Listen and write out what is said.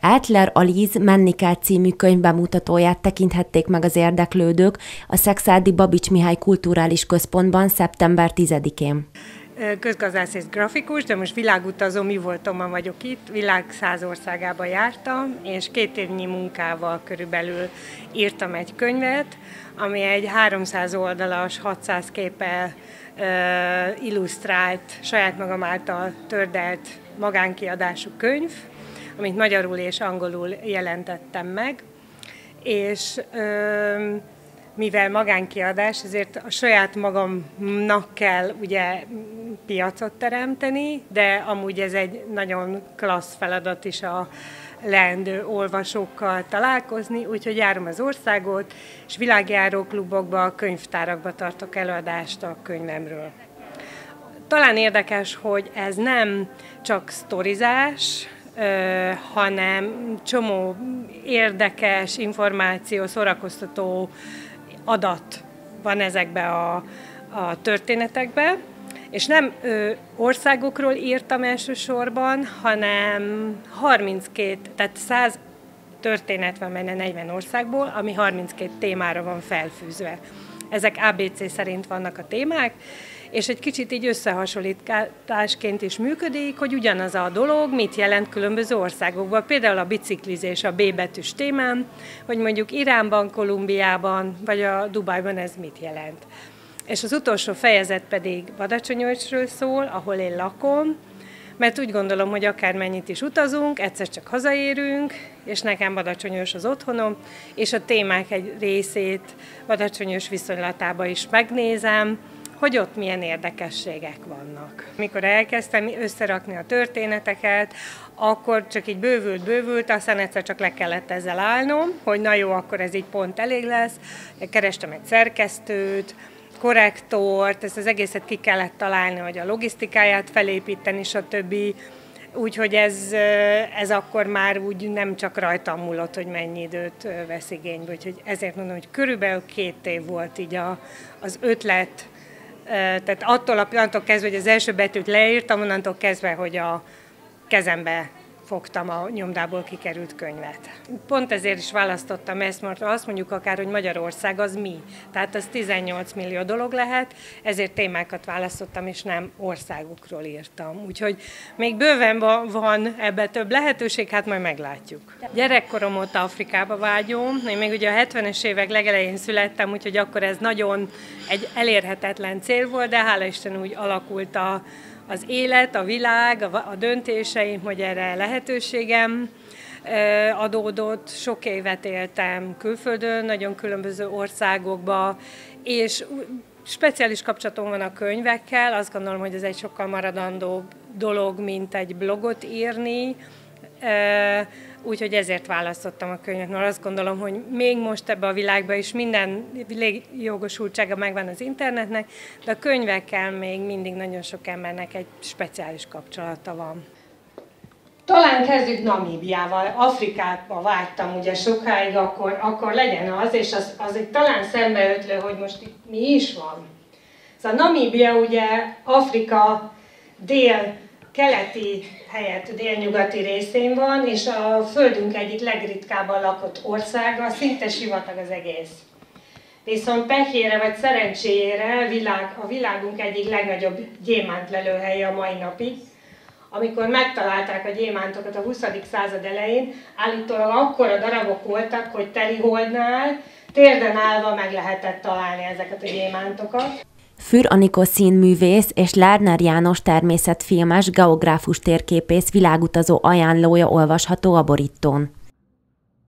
Átler Aliz Mennikát című könyvbemutatóját tekinthették meg az érdeklődők a Szexádi Babics Mihály Kulturális Központban szeptember 10-én közgazdász és grafikus, de most világutazó, mi voltam, vagyok itt, világ száz országába jártam, és két évnyi munkával körülbelül írtam egy könyvet, ami egy 300 oldalas, 600 képpel illusztrált, saját magam által tördelt magánkiadású könyv, amit magyarul és angolul jelentettem meg, és uh, mivel magánkiadás, ezért a saját magamnak kell ugye piacot teremteni, de amúgy ez egy nagyon klassz feladat is a leendő olvasókkal találkozni, úgyhogy járom az országot, és világjáró klubokba, könyvtárakba tartok előadást a könyvemről. Talán érdekes, hogy ez nem csak sztorizás, hanem csomó érdekes információ, szórakoztató adat van ezekbe a, a történetekbe, és nem ö, országokról írtam elsősorban, hanem 32, tehát 100 történet van benne 40 országból, ami 32 témára van felfűzve. Ezek ABC szerint vannak a témák, és egy kicsit így összehasonlításként is működik, hogy ugyanaz a dolog mit jelent különböző országokban. Például a biciklizés a B betűs témán, hogy mondjuk Iránban, Kolumbiában vagy a Dubajban ez mit jelent. És az utolsó fejezet pedig Badacsonyosról szól, ahol én lakom, mert úgy gondolom, hogy akármennyit is utazunk, egyszer csak hazaérünk, és nekem Badacsonyos az otthonom, és a témák egy részét Badacsonyos viszonylatába is megnézem, hogy ott milyen érdekességek vannak. Mikor elkezdtem összerakni a történeteket, akkor csak így bővült, bővült, aztán egyszer csak le kellett ezzel állnom, hogy na jó, akkor ez így pont elég lesz. Kerestem egy szerkesztőt, korrektort, ezt az egészet ki kellett találni, hogy a logisztikáját felépíteni, stb. Úgyhogy ez, ez akkor már úgy nem csak rajtam múlott, hogy mennyi időt vesz igénybe. Úgyhogy ezért mondom, hogy körülbelül két év volt így a, az ötlet, tehát attól a pillanattól kezdve, hogy az első betűt leírtam, onnantól kezdve, hogy a kezembe fogtam a nyomdából kikerült könyvet. Pont ezért is választottam ezt, mert azt mondjuk akár, hogy Magyarország az mi. Tehát az 18 millió dolog lehet, ezért témákat választottam, és nem országokról írtam. Úgyhogy még bőven van ebbe több lehetőség, hát majd meglátjuk. Gyerekkorom óta Afrikába vágyom, én még ugye a 70-es évek legelején születtem, úgyhogy akkor ez nagyon egy elérhetetlen cél volt, de hála Isten úgy alakult a, az élet, a világ, a, döntéseim, hogy erre lehetőségem adódott. Sok évet éltem külföldön, nagyon különböző országokba, és speciális kapcsolatom van a könyvekkel, azt gondolom, hogy ez egy sokkal maradandó dolog, mint egy blogot írni, úgyhogy ezért választottam a könyvet, mert azt gondolom, hogy még most ebbe a világban is minden jogosultsága megvan az internetnek, de a könyvekkel még mindig nagyon sok embernek egy speciális kapcsolata van. Talán kezdjük Namíbiával. Afrikába vártam ugye sokáig, akkor, akkor legyen az, és az, az egy talán szembeötlő, hogy most itt mi is van. Szóval Namíbia ugye Afrika dél keleti helyett délnyugati részén van, és a Földünk egyik legritkábban lakott országa, szinte sivatag az egész. Viszont pehére vagy szerencséjére világ, a világunk egyik legnagyobb gyémántlelőhelye a mai napig. Amikor megtalálták a gyémántokat a 20. század elején, állítólag akkora darabok voltak, hogy Teliholdnál térden állva meg lehetett találni ezeket a gyémántokat. Für Anikó színművész és Lárner János természetfilmes geográfus térképész világutazó ajánlója olvasható a borítón.